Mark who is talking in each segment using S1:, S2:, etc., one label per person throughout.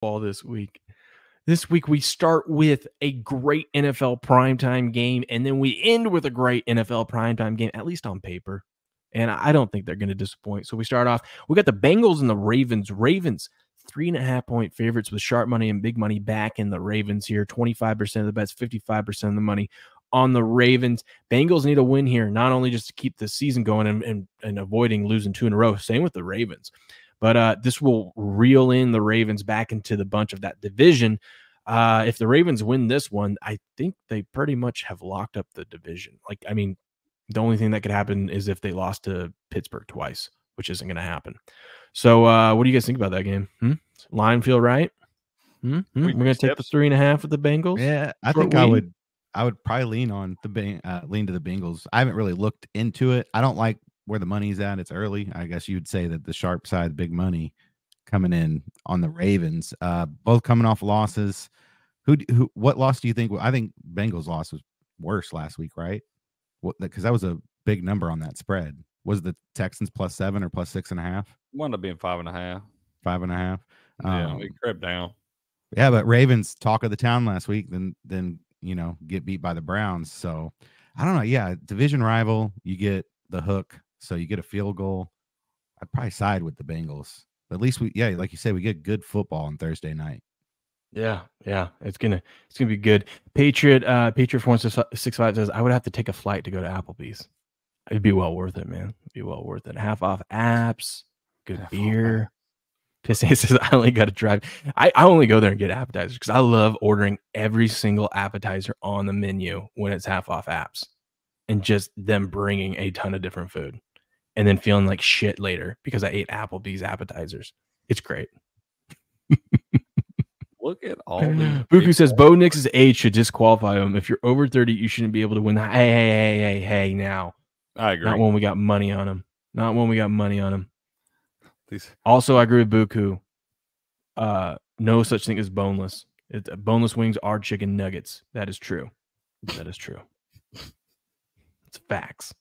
S1: football this week. This week we start with a great NFL primetime game, and then we end with a great NFL primetime game, at least on paper. And I don't think they're going to disappoint. So we start off. We got the Bengals and the Ravens. Ravens three and a half point favorites with sharp money and big money back in the Ravens here. 25% of the bets, 55% of the money on the Ravens. Bengals need a win here, not only just to keep the season going and, and, and avoiding losing two in a row. Same with the Ravens. But uh, this will reel in the Ravens back into the bunch of that division. Uh, if the Ravens win this one, I think they pretty much have locked up the division. Like, I mean, the only thing that could happen is if they lost to Pittsburgh twice, which isn't going to happen. So, uh, what do you guys think about that game? Hmm? Line feel right? Hmm? Hmm? We're going to take the three and a half of the Bengals.
S2: Yeah, I think I would. I would probably lean on the uh, lean to the Bengals. I haven't really looked into it. I don't like where the money's at. It's early. I guess you'd say that the sharp side, big money, coming in on the Ravens. Uh, both coming off losses. Who, who, what loss do you think? I think Bengals loss was worse last week, right? What because that was a big number on that spread. Was the Texans plus seven or plus six and a half?
S3: Wound up being five and a half.
S2: Five and a half.
S3: Yeah, um, it crept down.
S2: Yeah, but Ravens talk of the town last week. Then then you know get beat by the Browns. So I don't know. Yeah, division rival. You get the hook so you get a field goal. I'd probably side with the Bengals. But at least we, yeah, like you said, we get good football on Thursday night.
S1: Yeah, yeah, it's gonna it's gonna be good. Patriot, uh, Patriot four six five says I would have to take a flight to go to Applebee's. It'd be well worth it, man. It'd be well worth it. Half off apps, good Half beer. Pissy says I only got to drive. I, I only go there and get appetizers because I love ordering every single appetizer on the menu when it's half off apps, and just them bringing a ton of different food and then feeling like shit later because I ate Applebee's appetizers. It's great.
S3: Look at all
S1: Buku says Bo Nix's age should disqualify him. If you're over 30, you shouldn't be able to win the hey, hey, hey, hey, hey, now.
S3: I agree.
S1: Not when we got money on him. Not when we got money on him. These. Also, I agree with Buku. Uh, no such thing as boneless. It, uh, boneless wings are chicken nuggets. That is true. That is true. It's facts.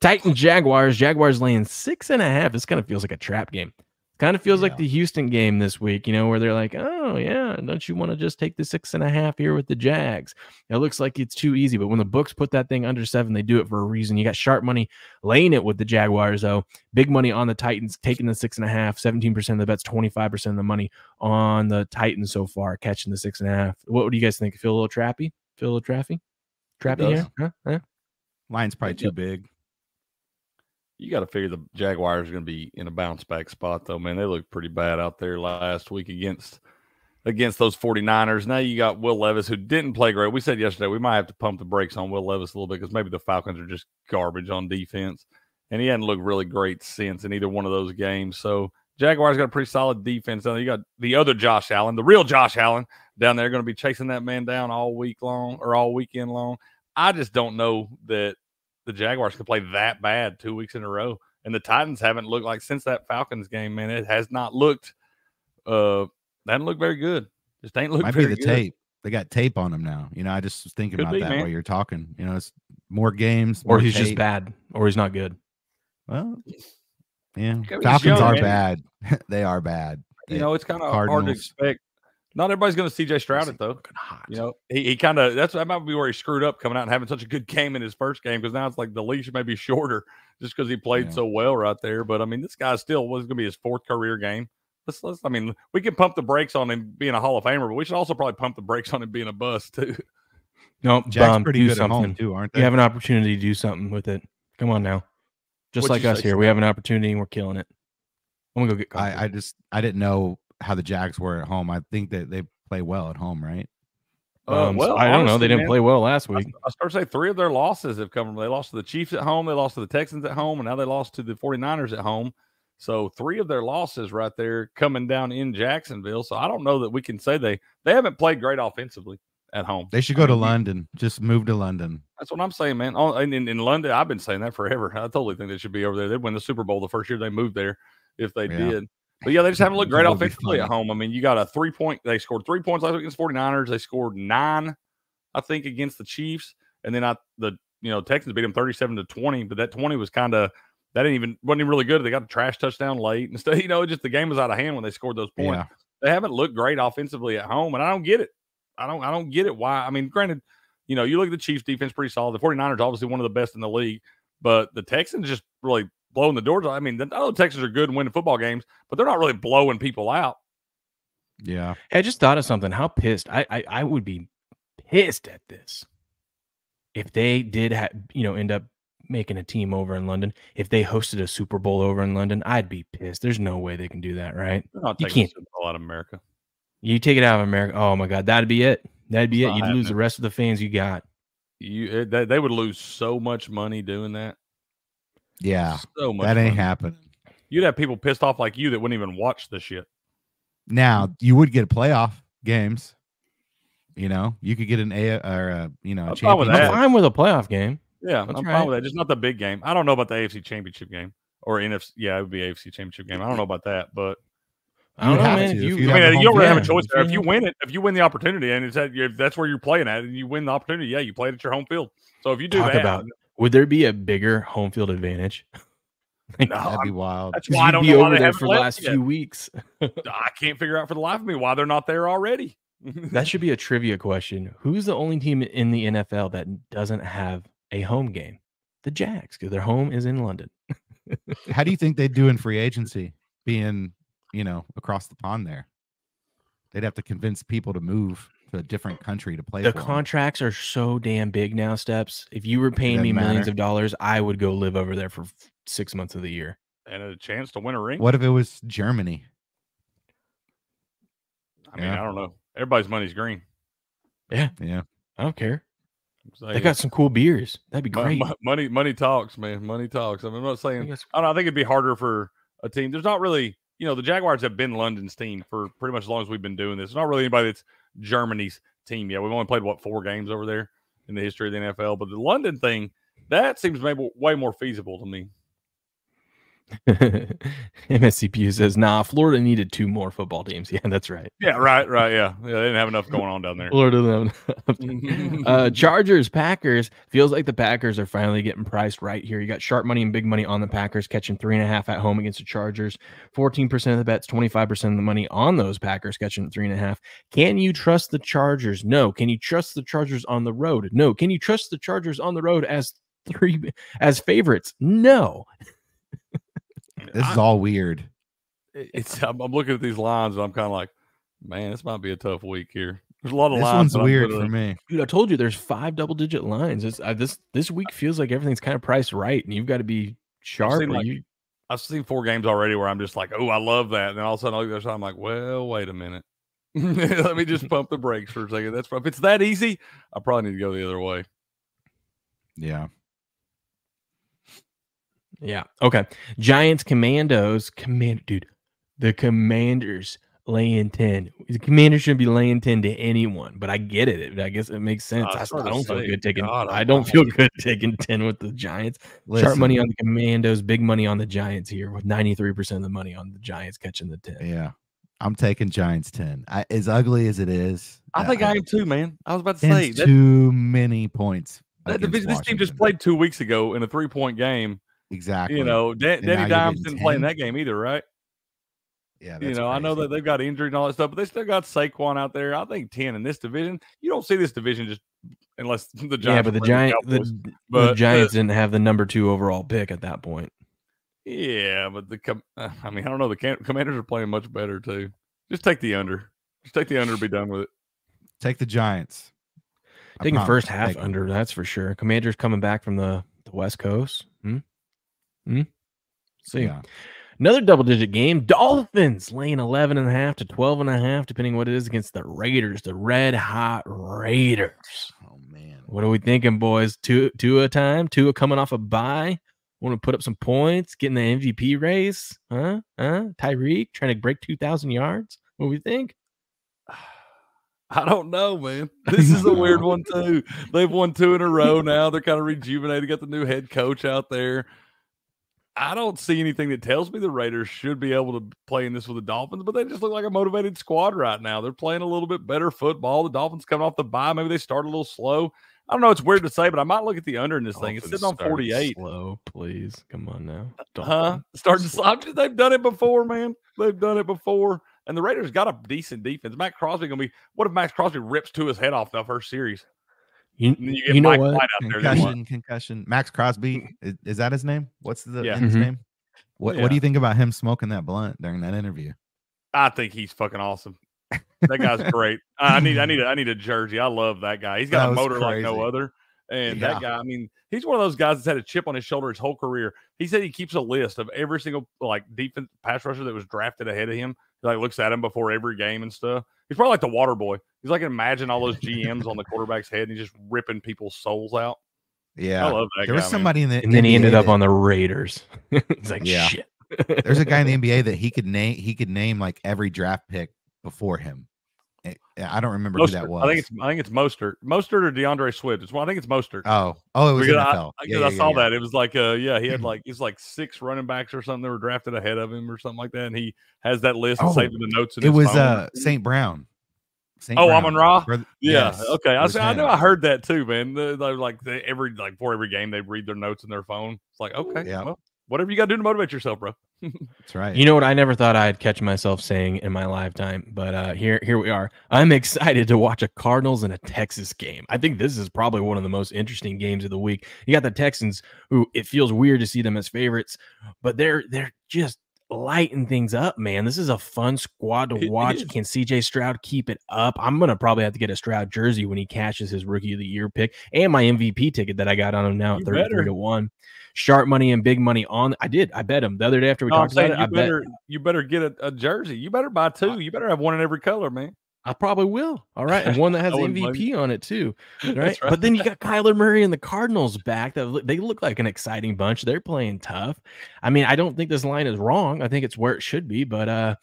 S1: Titans Jaguars. Jaguars laying six and a half. This kind of feels like a trap game. Kind of feels yeah. like the Houston game this week, you know, where they're like, oh, yeah, don't you want to just take the six and a half here with the Jags? It looks like it's too easy, but when the books put that thing under seven, they do it for a reason. You got sharp money laying it with the Jaguars, though. Big money on the Titans, taking the six and a half, 17% of the bets, 25% of the money on the Titans so far, catching the six and a half. What do you guys think? Feel a little trappy? Feel a little trappy? Trappy here? Huh? Huh?
S2: Line's probably too big
S3: you got to figure the Jaguars are going to be in a bounce back spot, though, man. They looked pretty bad out there last week against against those 49ers. Now you got Will Levis, who didn't play great. We said yesterday we might have to pump the brakes on Will Levis a little bit because maybe the Falcons are just garbage on defense. And he hadn't looked really great since in either one of those games. So Jaguars got a pretty solid defense. Now you got the other Josh Allen, the real Josh Allen down there, going to be chasing that man down all week long or all weekend long. I just don't know that the Jaguars could play that bad two weeks in a row. And the Titans haven't looked like since that Falcons game, man. It has not looked uh hasn't looked very good. Just ain't looked
S2: Might
S3: very
S2: be the
S3: good.
S2: tape. They got tape on them now. You know, I just was thinking Could about be, that man. while you're talking. You know, it's more games, more
S1: or he's
S2: tape.
S1: just bad, or he's not good.
S2: Well, yeah, Falcons young, are man. bad. they are bad.
S3: You know, it's kind of hard to expect not everybody's going to CJ Stroud it though. You know, he, he kind of that's that might be where he screwed up coming out and having such a good game in his first game because now it's like the leash may be shorter just because he played yeah. so well right there. But I mean, this guy still was going to be his fourth career game. Let's let's. I mean, we can pump the brakes on him being a Hall of Famer, but we should also probably pump the brakes on him being a bust too.
S1: No, Jack's pretty do good something. at home too, aren't they? You have an opportunity to do something with it. Come on now, just What'd like us here, we have an opportunity and we're killing it. I'm gonna go get.
S2: I, I just I didn't know how the Jags were at home. I think that they play well at home, right?
S1: Uh, um, well, I don't honestly, know. They didn't man, play well last week.
S3: I, I start to say three of their losses have come from they lost to the Chiefs at home, they lost to the Texans at home, and now they lost to the 49ers at home. So three of their losses right there coming down in Jacksonville. So I don't know that we can say they they haven't played great offensively at home.
S2: They should go I mean, to London. Just move to London.
S3: That's what I'm saying, man. Oh, in, in, London, I've been saying that forever. I totally think they should be over there. They'd win the Super Bowl the first year they moved there if they yeah. did. But yeah, they just haven't looked great offensively at home. I mean, you got a three point, they scored three points last week against 49ers. They scored nine, I think, against the Chiefs. And then I, the, you know, Texans beat them 37 to 20, but that 20 was kind of, that didn't even, wasn't even really good. They got a trash touchdown late and stuff. You know, just the game was out of hand when they scored those points. Yeah. they haven't looked great offensively at home, and I don't get it. I don't I don't get it why. I mean, granted, you know, you look at the Chiefs defense pretty solid. The 49ers obviously one of the best in the league, but the Texans just really blowing the doors. I mean, the, I know the Texans are good and winning football games, but they're not really blowing people out.
S2: Yeah.
S1: Hey, I just thought of something. How pissed I I, I would be pissed at this if they did have you know end up making a team over in London. If they hosted a Super Bowl over in London, I'd be pissed. There's no way they can do that, right? You can't-
S3: Super Bowl out of America.
S1: You take it out of America. Oh my God, that'd be it. That'd be
S3: It's
S1: it. You'd lose the rest of the fans you got.
S3: You eh, they, they would lose so much money doing that.
S2: Yeah.
S3: So much.
S2: That ain't
S3: money.
S2: happening.
S3: You'd have people pissed off like you that wouldn't even watch the shit.
S2: Now you would get playoff games. You know, you could get an A or a you know a
S3: I'm fine with
S1: I'm fine with a playoff game.
S3: Yeah,
S1: That's
S3: I'm
S1: right.
S3: fine with that. Just not the big game. I don't know about the AFC Championship game or NFC. Yeah, it would be AFC Championship game. I don't know about that, but
S1: I don't
S2: You'd
S1: know,
S2: have
S1: man.
S2: to
S1: If
S2: if
S1: you,
S2: you'd
S3: I mean,
S2: a
S3: you don't
S2: home
S3: really have a choice there. If you mm-hmm. win it, if you win the opportunity, and it's at, if that's where you're playing at, and you win the opportunity, yeah, you play it at your home field. So if you do
S1: talk
S3: that,
S1: about would there be a bigger home field advantage?
S3: no,
S2: That'd be wild.
S3: that's
S1: 'Cause
S3: why I
S1: you'd
S3: don't
S1: be
S3: know why
S1: over
S3: they
S1: there
S3: haven't
S1: for the last
S3: yet.
S1: few weeks.
S3: I can't figure out for the life of me why they're not there already.
S1: That should be a trivia question. Who's the only team in the NFL that doesn't have a home game? The Jags, because their home is in London.
S2: How do you think they'd do in free agency, being you know across the pond there? They'd have to convince people to move to a different country to play.
S1: The
S2: for 'em.
S1: contracts are so damn big now, Steps. If you were paying me
S2: doesn't
S1: millions of dollars, I would go live over there for six months of the year.
S3: and a chance to win a ring.
S2: What if it was Germany?
S3: I mean,
S2: Yeah.
S3: I don't know. Everybody's money's green.
S2: Yeah, yeah.
S1: I don't care.
S3: So,
S1: They got some cool beers. That'd be great.
S3: mo- money. Money talks, man. Money talks. I mean, I'm not saying
S1: got
S3: I don't know. I think it'd be harder for a team. There's not really, you know, the Jaguars have been London's team for pretty much as long as we've been doing this. There's not really anybody that's Germany's team yet. We've only played what four games over there in the history of the NFL. But the London thing, that seems maybe way more feasible to me.
S1: MSCPU says, nah, Florida needed two more football teams. Yeah, that's right.
S3: Yeah, right, right. Yeah, yeah. They didn't have enough going on down there.
S1: Florida. them. uh, Chargers, Packers. Feels like the Packers are finally getting priced right here. You got sharp money and big money on the Packers, catching three and a half at home against the Chargers. 14% of the bets, 25% of the money on those Packers, catching three and a half. Can you trust the Chargers? No. Can you trust the Chargers on the road? No. Can you trust the Chargers on the road as three as favorites? No.
S2: This is all weird.
S3: it's I'm, I'm looking at these lines and I'm kind of like, man, this might be a tough week here. There's a lot of
S2: This
S3: lines.
S2: one's weird for me.
S1: Dude, I told you there's five double digit lines. It's, uh, this this week feels like everything's kind of priced right, and you've got to be sharp.
S3: seen,
S1: or
S3: like,
S1: you,
S3: I've seen four games already where I'm just like, oh, I love that. And then all of a sudden I look at the side, I'm like, well, wait a minute. Let me just pump the brakes for a second. That's if it's that easy, I probably need to go the other way.
S2: Yeah,
S1: yeah. Okay. Giants, Commandos, command, dude. The Commanders laying ten. The Commanders shouldn't be laying ten to anyone, but I get it. I guess it makes sense.
S3: I
S1: I, I don't feel good taking.
S3: God
S1: I don't feel good taking ten with the Giants. Sharp
S2: Listen,
S1: money on the Commandos, big money on the Giants here, with ninety three percent of the money on the Giants catching the ten.
S2: Yeah, I'm taking Giants ten. I, as ugly as it is,
S3: I think I am too, man. I was about to say that,
S2: too many points.
S3: that division, this team just played two weeks ago in a three point game.
S2: Exactly.
S3: You know, Dan, Danny Dimes didn't play in that game either, right?
S2: yeah,
S3: you know, I know that they've got injury and all that stuff, but they still got Saquon out there. I think 10 in this division. You don't see this division just unless the Giants.
S1: Yeah, but the Giant the, the
S3: But the-
S1: Giants didn't have the number two overall pick at that point.
S3: Yeah, but the com- uh, I mean, I don't know. The Cam- Commanders are playing much better too. Just take the under. Just take the under. and Be done with it.
S2: Take the Giants.
S1: Taking first half under, that's for sure. Commanders coming back from the, the West Coast. Hmm? Hmm? See.
S2: Yeah.
S1: Another double digit game. Dolphins laying 11 and a half to 12 and a half, depending what it is against the Raiders, the red hot Raiders.
S2: Oh man.
S1: What are we thinking, boys? Two two a time, two coming off a bye. Want to put up some points, getting the MVP race, huh? Huh? Tyreek trying to break 2,000 yards. What do we think?
S3: I don't know, man. This is a weird one too. They've won two in a row now. They're kind of rejuvenated. Got the new head coach out there. I don't see anything that tells me the Raiders should be able to play in this with the Dolphins, but they just look like a motivated squad right now. They're playing a little bit better football. The Dolphins coming off the bye. Maybe they start a little slow. I don't know. It's weird to say, but I might look at the under in this thing. It's sitting on 48.
S1: Slow, please. Come on now.
S3: Huh? Starting to slide. They've done it before, man. They've done it before. and the Raiders got a decent defense. Maxx Crosby gonna be. What if Maxx Crosby rips to his head off the first series?
S1: You,
S3: you get
S1: you know
S3: Mike
S1: what?
S3: White out there.
S2: Concussion, concussion. Maxx Crosby is, is that his name? What's the
S3: Yeah.
S2: his
S1: Mhm.
S2: name? What What do you think about him smoking that blunt during that interview?
S3: I think he's fucking awesome. That guy's great. I I need, I need, a, I need a jersey. I love that guy. He's got
S2: That
S3: a
S2: was
S3: motor like no other. And
S2: Yeah.
S3: that guy, I mean, he's one of those guys that's had a chip on his shoulder his whole career. He said he keeps a list of every single like defense pass rusher that was drafted ahead of him. He like looks at him before every game and stuff. He's probably like the water boy. He's like imagine all those GMs on the quarterback's head and he's just ripping people's souls out.
S2: Yeah,
S3: I love that
S2: there
S3: guy.
S2: was
S3: man.
S2: somebody in the
S1: And then he ended up
S2: that-
S1: on the Raiders. it's like
S2: Yeah.
S1: shit.
S2: There's a guy in the NBA that he could name. He could name like every draft pick before him. Eh, I don't remember who that was.
S3: I think it's I think it's Mostert. Mostert or D'Andre Swift. It's one. I think it's Mostert.
S2: oh, oh, it was
S3: Because I,
S2: NFL.
S3: I,
S2: Yeah,
S3: 'cause I
S2: yeah,
S3: saw
S2: yeah,
S3: that. It was like, uh, yeah, he had like it's like six running backs or something that were drafted ahead of him or something like that, and he has that list
S2: Oh,
S3: saved in the notes. In
S2: It was
S3: phone.
S2: uh St. Brown. St.
S3: Oh,
S2: Brown.
S3: Amon Ra?
S2: Brother-
S3: yeah,
S2: yes,
S3: okay. I I know. I heard that too, man. The, the- like the, every like for every game they read their notes in their phone. It's like okay,
S2: Yeah.
S3: well, whatever you got to do to motivate yourself, bro.
S2: That's right.
S1: You know what? I never thought I'd catch myself saying in my lifetime, but uh, here, here we are. I'm excited to watch a Cardinals and a Texas game. I think this is probably one of the most interesting games of the week. You got the Texans, who it feels weird to see them as favorites, but they're they're just lighting things up, man. This is a fun squad to watch. Can CJ Stroud keep it up? I'm gonna probably have to get a Stroud jersey when he cashes his Rookie of the Year pick and my MVP ticket that I got on him now at
S3: You
S1: 33
S3: better.
S1: to one. Sharp money and big money on. I did. I bet him the other day after we
S3: No,
S1: talked about it.
S3: you
S1: I bet
S3: better you better get a, a jersey. You better buy two. You better have one in every color, man.
S1: I probably will. All right, and one that has MVP on it too, right?
S3: That's
S1: But then you got Kyler Murray and the Cardinals back. That they look like an exciting bunch. They're playing tough. I mean, I don't think this line is wrong. I think it's where it should be. But uh,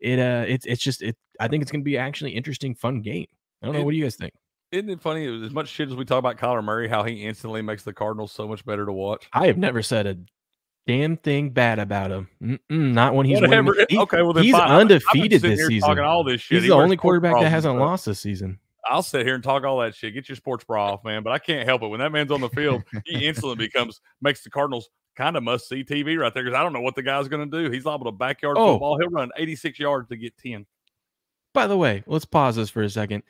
S1: it uh, it's it's just it. I think it's going to be actually interesting, fun game. I don't know.
S3: It-
S1: What do you guys think?
S3: Isn't it funny? As much shit as we talk about Kyler Murray, how he instantly makes the Cardinals so much better to watch.
S1: I have never said a damn thing bad about him. Mm-mm, not when he's
S3: Whatever.
S1: winning. He-
S3: okay, well then
S1: he's
S3: fine. I've been- I've been
S1: undefeated this season.
S3: Talking all this shit.
S1: He's
S3: He
S1: the only quarterback that hasn't
S3: stuff.
S1: lost this season.
S3: I'll sit here and talk all that shit. Get your sports bra off, man. But I can't help it when that man's on the field. he instantly becomes makes the Cardinals kind of must see TV right there because I don't know what the guy's going to do. He's liable to backyard
S1: Oh.
S3: football. He'll run 86 yards to get 10.
S1: By the way, let's pause this for a second.